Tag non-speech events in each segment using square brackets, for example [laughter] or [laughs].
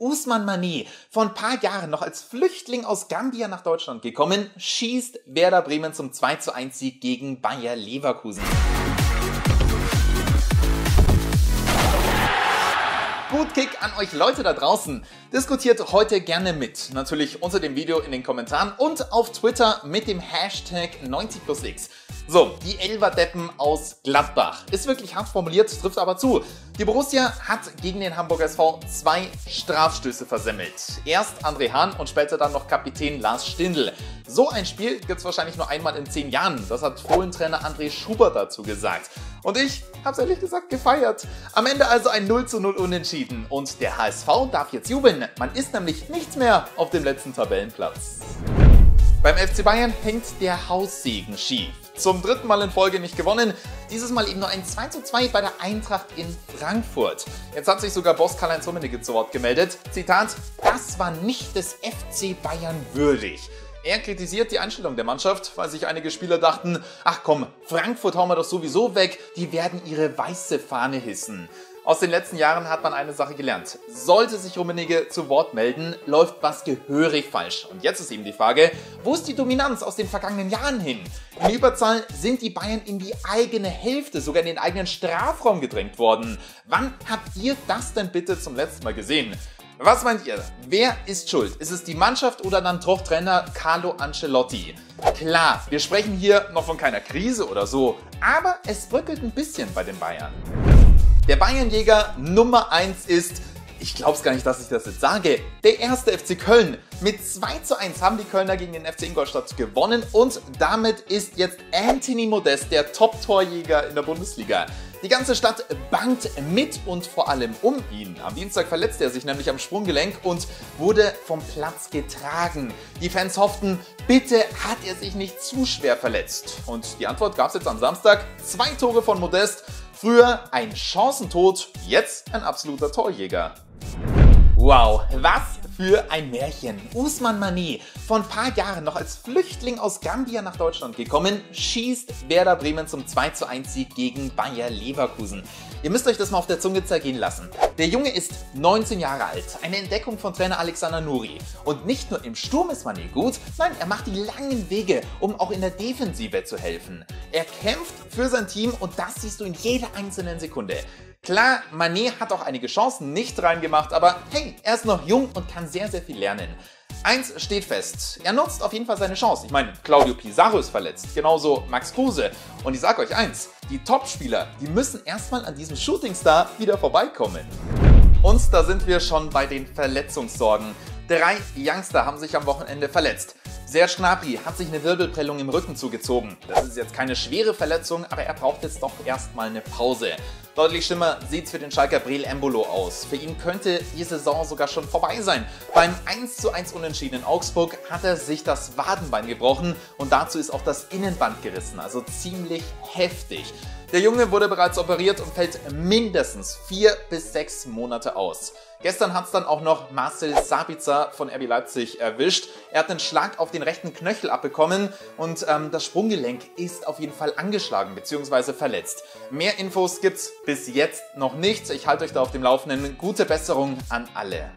Usman Mani, vor ein paar Jahren noch als Flüchtling aus Gambia nach Deutschland gekommen, schießt Werder Bremen zum 2 zu 1 Sieg gegen Bayer Leverkusen. Gut Kick an euch Leute da draußen. Diskutiert heute gerne mit. Natürlich unter dem Video in den Kommentaren und auf Twitter mit dem Hashtag 90plusx. So, die Elverdeppen aus Gladbach. Ist wirklich hart formuliert, trifft aber zu. Die Borussia hat gegen den Hamburger SV zwei Strafstöße versemmelt. Erst André Hahn und später dann noch Kapitän Lars Stindl. So ein Spiel gibt es wahrscheinlich nur einmal in zehn Jahren. Das hat Fohlentrainer André Schubert dazu gesagt. Und ich habe es ehrlich gesagt gefeiert. Am Ende also ein 0 zu 0 Unentschieden. Und der HSV darf jetzt jubeln. Man ist nämlich nichts mehr auf dem letzten Tabellenplatz. Beim FC Bayern hängt der Haussegen schief zum dritten Mal in Folge nicht gewonnen. Dieses Mal eben nur ein 2 zu 2 bei der Eintracht in Frankfurt. Jetzt hat sich sogar Boss Karl-Heinz Rummenigge zu Wort gemeldet. Zitat, das war nicht des FC Bayern würdig. Er kritisiert die Einstellung der Mannschaft, weil sich einige Spieler dachten, ach komm, Frankfurt hauen wir doch sowieso weg, die werden ihre weiße Fahne hissen. Aus den letzten Jahren hat man eine Sache gelernt. Sollte sich Rummenigge zu Wort melden, läuft was gehörig falsch. Und jetzt ist eben die Frage, wo ist die Dominanz aus den vergangenen Jahren hin? In Überzahl sind die Bayern in die eigene Hälfte, sogar in den eigenen Strafraum gedrängt worden. Wann habt ihr das denn bitte zum letzten Mal gesehen? Was meint ihr? Wer ist schuld? Ist es die Mannschaft oder dann doch Trainer Carlo Ancelotti? Klar, wir sprechen hier noch von keiner Krise oder so, aber es bröckelt ein bisschen bei den Bayern. Der Bayernjäger Nummer 1 ist, ich glaube es gar nicht, dass ich das jetzt sage, der erste FC Köln. Mit 2 zu 1 haben die Kölner gegen den FC Ingolstadt gewonnen und damit ist jetzt Anthony Modest der Top-Torjäger in der Bundesliga. Die ganze Stadt bangt mit und vor allem um ihn. Am Dienstag verletzte er sich nämlich am Sprunggelenk und wurde vom Platz getragen. Die Fans hofften, bitte hat er sich nicht zu schwer verletzt. Und die Antwort gab es jetzt am Samstag. Zwei Tore von Modest Früher ein Chancentod, jetzt ein absoluter Torjäger. Wow, was für ein Märchen. Usman Mani, vor ein paar Jahren noch als Flüchtling aus Gambia nach Deutschland gekommen, schießt Werder Bremen zum 2 zu 1 Sieg gegen Bayer Leverkusen. Ihr müsst euch das mal auf der Zunge zergehen lassen. Der Junge ist 19 Jahre alt, eine Entdeckung von Trainer Alexander Nuri. Und nicht nur im Sturm ist Mané gut, nein, er macht die langen Wege, um auch in der Defensive zu helfen. Er kämpft für sein Team und das siehst du in jeder einzelnen Sekunde. Klar, Manet hat auch einige Chancen nicht reingemacht, aber hey, er ist noch jung und kann sehr, sehr viel lernen. Eins steht fest, er nutzt auf jeden Fall seine Chance. Ich meine, Claudio Pizarro ist verletzt, genauso Max Kruse. Und ich sag euch eins, die Topspieler, die müssen erstmal an diesem Shootingstar wieder vorbeikommen. Und da sind wir schon bei den Verletzungssorgen. Drei Youngster haben sich am Wochenende verletzt. Serge Gnabry hat sich eine Wirbelprellung im Rücken zugezogen. Das ist jetzt keine schwere Verletzung, aber er braucht jetzt doch erstmal eine Pause. Deutlich schlimmer sieht es für den Schalker Breel Embolo aus. Für ihn könnte die Saison sogar schon vorbei sein. Beim 1:1 Unentschieden in Augsburg hat er sich das Wadenbein gebrochen und dazu ist auch das Innenband gerissen, also ziemlich heftig. Der Junge wurde bereits operiert und fällt mindestens vier bis sechs Monate aus. Gestern hat es dann auch noch Marcel Sabitzer von RB Leipzig erwischt. Er hat einen Schlag auf den rechten Knöchel abbekommen und ähm, das Sprunggelenk ist auf jeden Fall angeschlagen bzw. verletzt. Mehr Infos gibt's bis jetzt noch nicht. Ich halte euch da auf dem Laufenden. Gute Besserung an alle.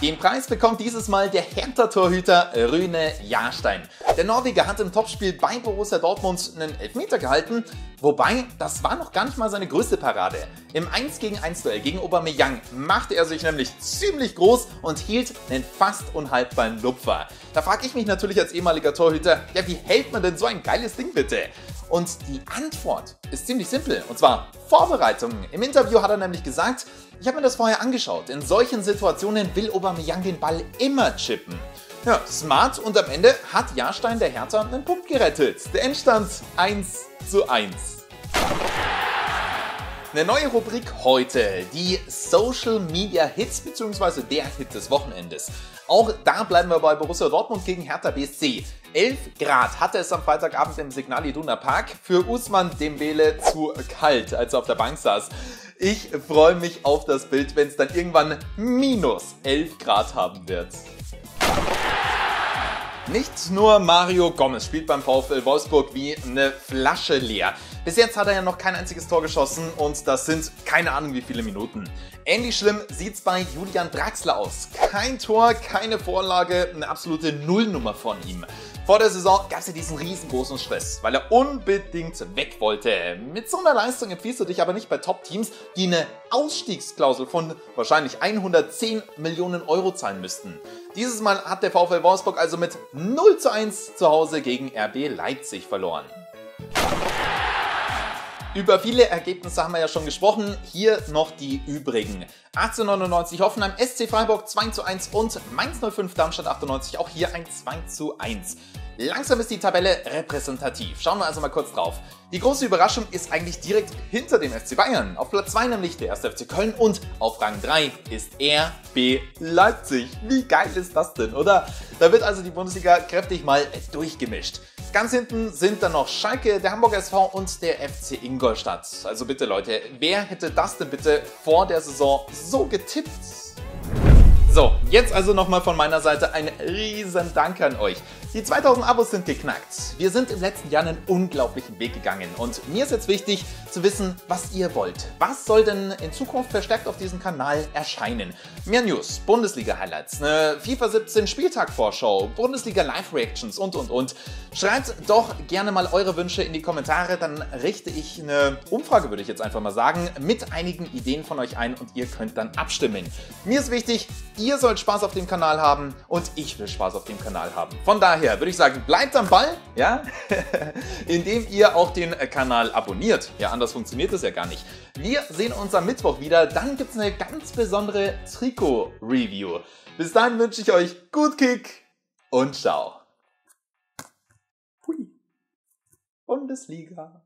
Den Preis bekommt dieses Mal der Hertha-Torhüter Rüne Jahrstein. Der Norweger hat im Topspiel bei Borussia Dortmund einen Elfmeter gehalten, wobei das war noch gar nicht mal seine größte Parade. Im 1 gegen 1 Duell gegen Aubameyang machte er sich nämlich ziemlich groß und hielt einen fast unhaltbaren Lupfer. Da frage ich mich natürlich als ehemaliger Torhüter, ja wie hält man denn so ein geiles Ding bitte? Und die Antwort ist ziemlich simpel, und zwar Vorbereitung. Im Interview hat er nämlich gesagt, ich habe mir das vorher angeschaut. In solchen Situationen will Aubameyang den Ball immer chippen. Ja, smart und am Ende hat Jahrstein der Hertha einen Punkt gerettet. Der Endstand 1 zu 1. Eine neue Rubrik heute, die Social Media Hits bzw. der Hit des Wochenendes. Auch da bleiben wir bei Borussia Dortmund gegen Hertha BSC. 11 Grad hatte es am Freitagabend im Signal Iduna Park. Für Usman Dembele zu kalt, als er auf der Bank saß. Ich freue mich auf das Bild, wenn es dann irgendwann minus 11 Grad haben wird. Nicht nur Mario Gomez spielt beim VfL Wolfsburg wie eine Flasche leer. Bis jetzt hat er ja noch kein einziges Tor geschossen und das sind keine Ahnung wie viele Minuten. Ähnlich schlimm sieht's bei Julian Draxler aus. Kein Tor, keine Vorlage, eine absolute Nullnummer von ihm. Vor der Saison gab es ja diesen riesengroßen Stress, weil er unbedingt weg wollte. Mit so einer Leistung empfiehlst du dich aber nicht bei Top-Teams, die eine Ausstiegsklausel von wahrscheinlich 110 Millionen Euro zahlen müssten. Dieses Mal hat der VfL Wolfsburg also mit 0 zu 1 zu Hause gegen RB Leipzig verloren. Über viele Ergebnisse haben wir ja schon gesprochen, hier noch die übrigen. 1899 Hoffenheim, SC Freiburg 2 zu 1 und Mainz 05 Darmstadt 98 auch hier ein 2 zu 1. Langsam ist die Tabelle repräsentativ. Schauen wir also mal kurz drauf. Die große Überraschung ist eigentlich direkt hinter dem FC Bayern. Auf Platz 2 nämlich der 1. FC Köln und auf Rang 3 ist RB Leipzig. Wie geil ist das denn, oder? Da wird also die Bundesliga kräftig mal durchgemischt. Ganz hinten sind dann noch Schalke, der Hamburger SV und der FC Ingolstadt. Also bitte Leute, wer hätte das denn bitte vor der Saison so getippt? So, jetzt also nochmal von meiner Seite ein riesen Dank an euch. Die 2000 Abos sind geknackt. Wir sind im letzten Jahr einen unglaublichen Weg gegangen und mir ist jetzt wichtig zu wissen, was ihr wollt. Was soll denn in Zukunft verstärkt auf diesem Kanal erscheinen? Mehr News, Bundesliga-Highlights, eine FIFA 17 Spieltag-Vorschau, Bundesliga-Live-Reactions und und und. Schreibt doch gerne mal eure Wünsche in die Kommentare, dann richte ich eine Umfrage, würde ich jetzt einfach mal sagen, mit einigen Ideen von euch ein und ihr könnt dann abstimmen. Mir ist wichtig, ihr sollt Spaß auf dem Kanal haben und ich will Spaß auf dem Kanal haben. Von daher daher würde ich sagen, bleibt am Ball, ja, [laughs] indem ihr auch den Kanal abonniert. Ja, anders funktioniert das ja gar nicht. Wir sehen uns am Mittwoch wieder. Dann gibt es eine ganz besondere Trikot-Review. Bis dahin wünsche ich euch gut Kick und ciao. Hui. Bundesliga.